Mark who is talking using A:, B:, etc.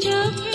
A: 着